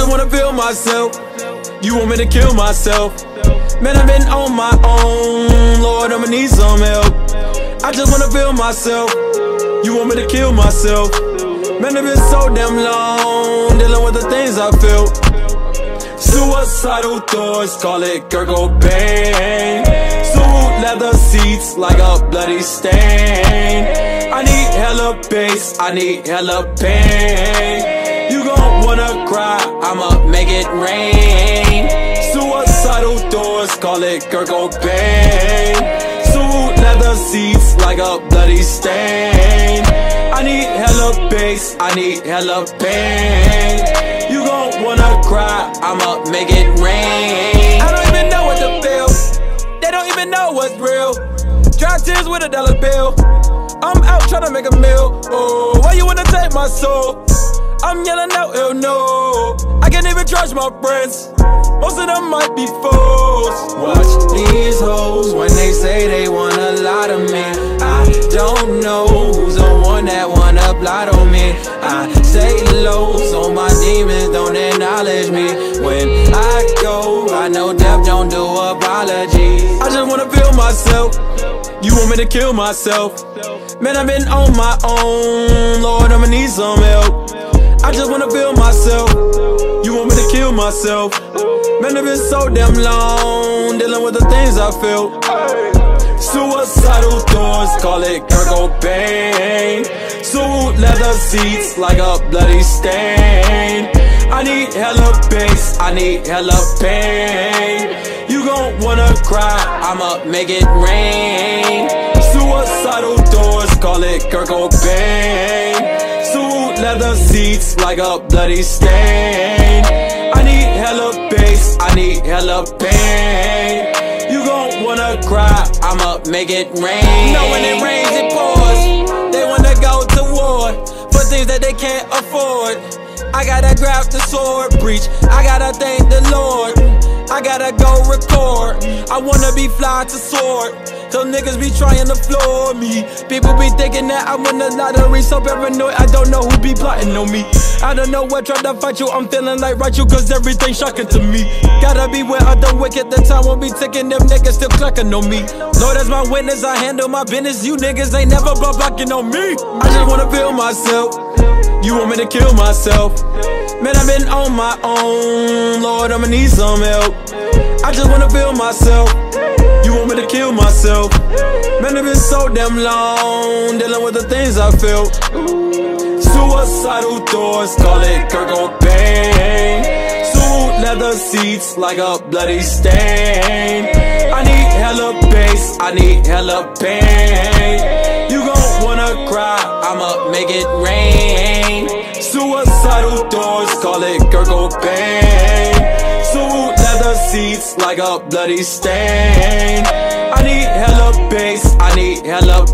just wanna feel myself. You want me to kill myself? Man, I've been on my own. Lord, I'ma need some help. I just wanna feel myself. You want me to kill myself? Man, I've been so damn long dealing with the things I feel. Suicidal thoughts, call it Kurt Cobain. Suit leather seats like a bloody stain. I need hella bass, I need hella pain. You gon' wanna I'ma make it rain. Suicidal thoughts, call it Kurt Cobain. Suit leather seats like a bloody stain. I need hella bass, I need hella pain. You gon' wanna cry, I'ma make it rain. I don't even know what to feel. They don't even know what's real. Dry tears with a dollar bill. I'm out trying to make a meal. Oh, why you wanna take my soul? I'm yelling out, hell no. I can't even trust my friends. Most of them might be fools. Watch these hoes when they say they want a lot of me. I don't know who's the one that wanna plot on me. I say low, so my demons don't acknowledge me. When I go, I know death don't do apologies. I just wanna feel myself. You want me to kill myself? Man, I've been on my own. Lord, I'ma need some help. I just wanna feel myself. You want me to kill myself? Man, it's been so damn long dealing with the things I feel. Suicidal thoughts, call it Kurt Cobain. Suit leather seats like a bloody stain. I need hella bass, I need hella pain. You gon' wanna cry, I'ma make it rain. Suicidal doors, call it Kurt Cobain. Suit leather seats like a bloody stain. I need hella bass, I need hella pain. You gon' wanna cry, I'ma make it rain. Know when it rains, it pours. They wanna go to war for things that they can't afford. I gotta grab the sword, preach. I gotta thank the Lord. I gotta go record. I wanna be fly to sword. Till niggas be trying to floor me. People be thinking that I win the lottery. So paranoid, I don't know who be plotting on me. I don't know what tried to fight you. I'm feeling like right you, cause everything shocking to me. Gotta be where I don't wicked. The time won't be ticking. Them niggas still clucking on me. Lord, as my witness, I handle my business. You niggas ain't never brought blocking on me. I just wanna feel myself. You want me to kill myself? Man, I've been on my own. Lord, I'ma need some help. I just wanna feel myself. You want me to kill myself? Man, it's been so damn long dealing with the things I feel. Suicidal thoughts, call it Kurt Cobain. Suit leather seats like a bloody stain. I need hella bass, I need hella pain. You gon' wanna cry, I'ma make it rain. Suicidal doors, call it Kurt Cobain. Suit leather seats like a bloody stain. I need hella bass, I need hella